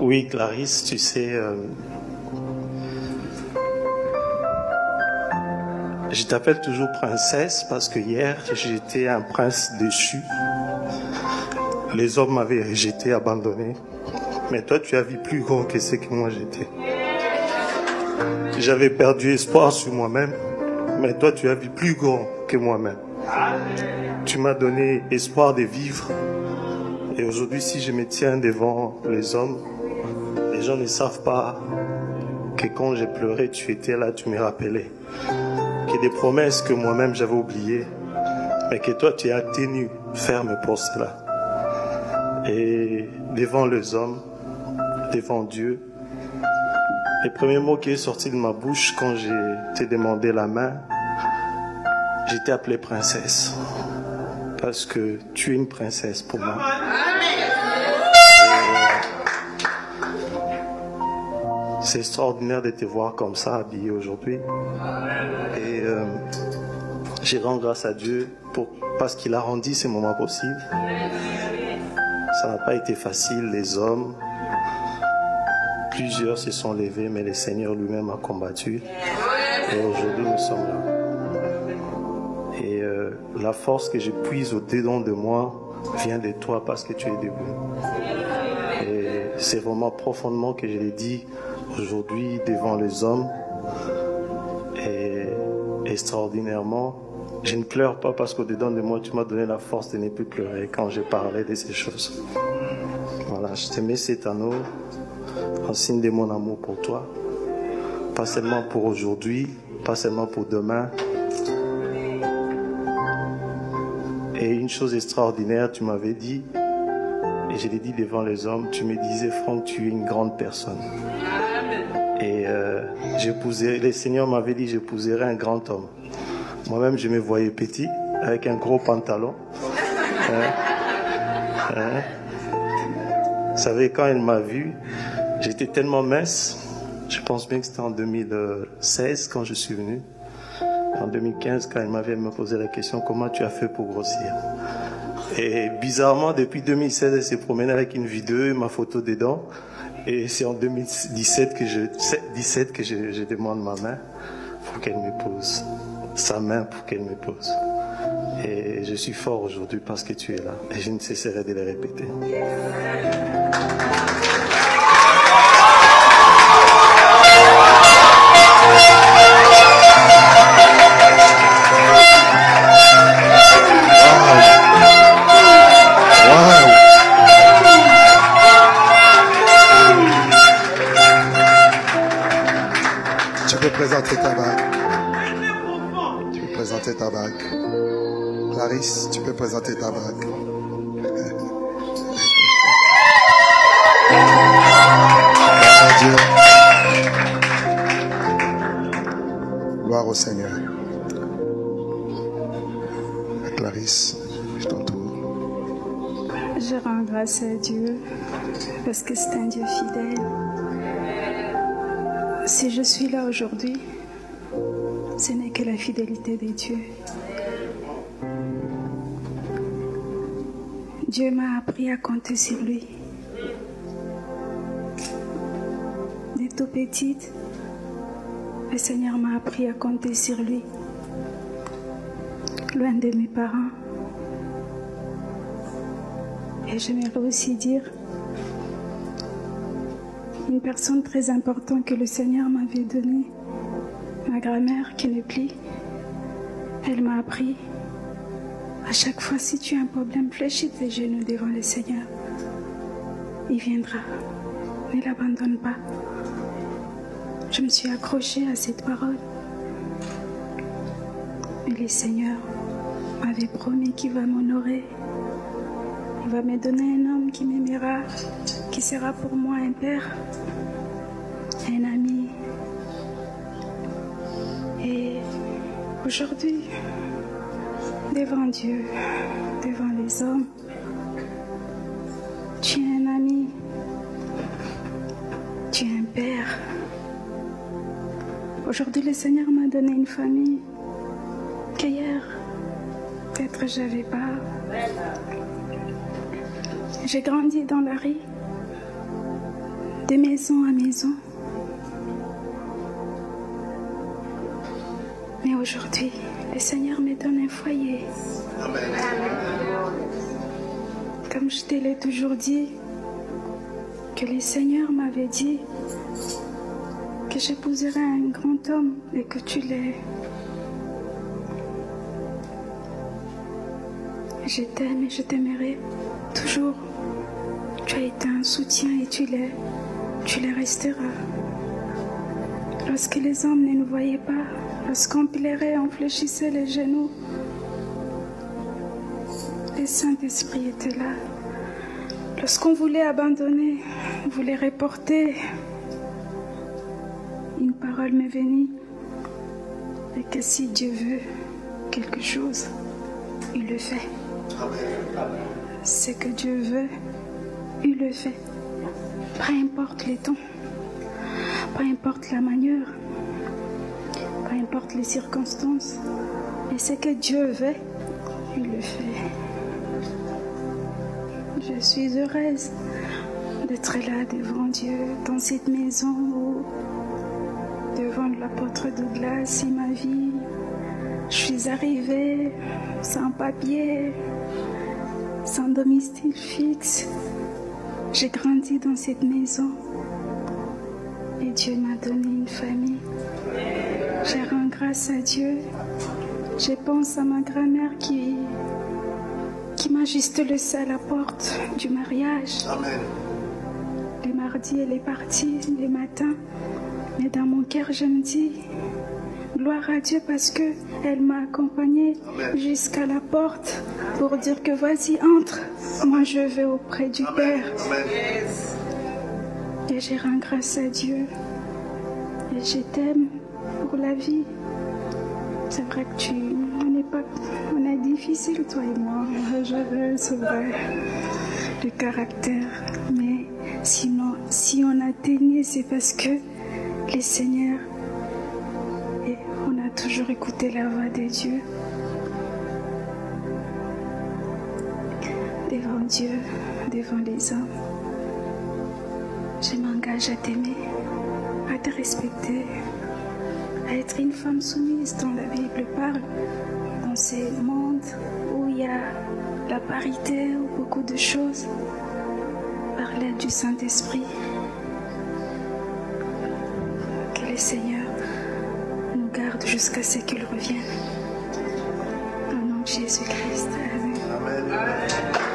Oui, Clarisse, tu sais, euh, je t'appelle toujours princesse parce que hier, j'étais un prince déchu. Les hommes m'avaient rejeté, abandonné. Mais toi, tu as vu plus grand que ce que moi j'étais. J'avais perdu espoir sur moi-même, mais toi, tu as vu plus grand que moi-même. Tu m'as donné espoir de vivre. Et aujourd'hui, si je me tiens devant les hommes, les gens ne savent pas que quand j'ai pleuré, tu étais là, tu me rappelais. Que des promesses que moi-même j'avais oubliées, mais que toi, tu as tenu ferme pour cela. Et devant les hommes, devant Dieu, les premiers mots qui sont sortis de ma bouche quand j'ai t'ai demandé la main, j'étais appelée princesse. Parce que tu es une princesse pour moi. C'est extraordinaire de te voir comme ça, habillé aujourd'hui. Et euh, j'ai rends grâce à Dieu pour, parce qu'il a rendu ces moments possibles. Ça n'a pas été facile, les hommes. Plusieurs se sont levés, mais le Seigneur lui-même a combattu. Et aujourd'hui, nous sommes là. Et euh, la force que je puise au-dedans de moi vient de toi parce que tu es debout. Et c'est vraiment profondément que je l'ai dit aujourd'hui devant les hommes. Et extraordinairement, je ne pleure pas parce qu'au-dedans de moi, tu m'as donné la force de ne plus pleurer quand j'ai parlé de ces choses. Voilà, je te mets cet anneau en signe de mon amour pour toi. Pas seulement pour aujourd'hui, pas seulement pour demain. Et une chose extraordinaire, tu m'avais dit, et je l'ai dit devant les hommes, tu me disais, Franck, tu es une grande personne. Et euh, le Seigneur m'avait dit, j'épouserai un grand homme. Moi-même, je me voyais petit, avec un gros pantalon. Hein? Hein? Vous savez, quand il m'a vu, j'étais tellement mince. Je pense bien que c'était en 2016 quand je suis venu. En 2015, quand il m'avait me posé la question, comment tu as fait pour grossir? Et bizarrement, depuis 2016, elle s'est promenée avec une vidéo et ma photo dedans. Et c'est en 2017 que je, 17 que je, je demande ma main pour qu'elle me pose. Sa main pour qu'elle me pose. Et je suis fort aujourd'hui parce que tu es là. Et je ne cesserai de le répéter. Présenter ta bague. Tu peux présenter ta bague. Clarisse, tu peux présenter ta bague. Gloire à Dieu. Gloire au Seigneur. Clarisse, je t'entoure. Je rends grâce à Dieu parce que c'est un Dieu fidèle. Si je suis là aujourd'hui, ce n'est que la fidélité de Dieu. Dieu m'a appris à compter sur lui. Dès tout petite, le Seigneur m'a appris à compter sur lui. Loin de mes parents. Et j'aimerais aussi dire une personne très importante que le Seigneur m'avait donnée, ma grand-mère qui n'est plus. Elle m'a appris à chaque fois si tu as un problème, fléchis tes genoux devant le Seigneur. Il viendra. Ne l'abandonne pas. Je me suis accrochée à cette parole. Et le Seigneur m'avait promis qu'il va m'honorer. Il va me donner un homme qui m'aimera, qui sera pour moi un père, un ami. Et aujourd'hui, devant Dieu, devant les hommes, tu es un ami, tu es un père. Aujourd'hui, le Seigneur m'a donné une famille qu'hier, peut-être j'avais pas. J'ai grandi dans la rue. de maison à maison. Mais aujourd'hui, le Seigneur me donne un foyer. Comme je te l'ai toujours dit, que le Seigneur m'avait dit que j'épouserais un grand homme et que tu l'es. Je t'aime et je t'aimerai toujours. Tu as été un soutien et tu l'es. Tu le resteras. Lorsque les hommes ne nous voyaient pas, lorsqu'on plairait, on fléchissait les genoux, le Saint-Esprit était là. Lorsqu'on voulait abandonner, voulait reporter, une parole m'est venue. Et que si Dieu veut quelque chose, il le fait. Ce que Dieu veut, il le fait. Peu importe les temps, peu importe la manière, peu importe les circonstances. Et ce que Dieu veut, il le fait. Je suis heureuse d'être là devant Dieu, dans cette maison où, devant l'apôtre Douglas, il ma vie. Je suis arrivée sans papier, sans domicile fixe. J'ai grandi dans cette maison et Dieu m'a donné une famille. Je rends grâce à Dieu. Je pense à ma grand-mère qui, qui m'a juste laissé à la porte du mariage. Amen. Les mardis, elle est partie les matins. Mais dans mon cœur, je me dis, gloire à Dieu parce que elle m'a accompagnée jusqu'à la porte pour dire que vas-y, entre. Moi, je vais auprès du Père. Amen. Et je rends grâce à Dieu. Et je t'aime pour la vie. C'est vrai que tu. On n'est pas. On est difficile, toi et moi. Je veux, c'est vrai. Le caractère. Mais sinon, si on a tenu, c'est parce que le Seigneur. Toujours écouté la voix de Dieu. Devant Dieu, devant les hommes. Je m'engage à t'aimer, à te respecter, à être une femme soumise dont la Bible parle, dans ces mondes où il y a la parité ou beaucoup de choses, par l'aide du Saint-Esprit. Que le Seigneur jusqu'à ce qu'il revienne. Au nom de Jésus-Christ. Amen. Amen.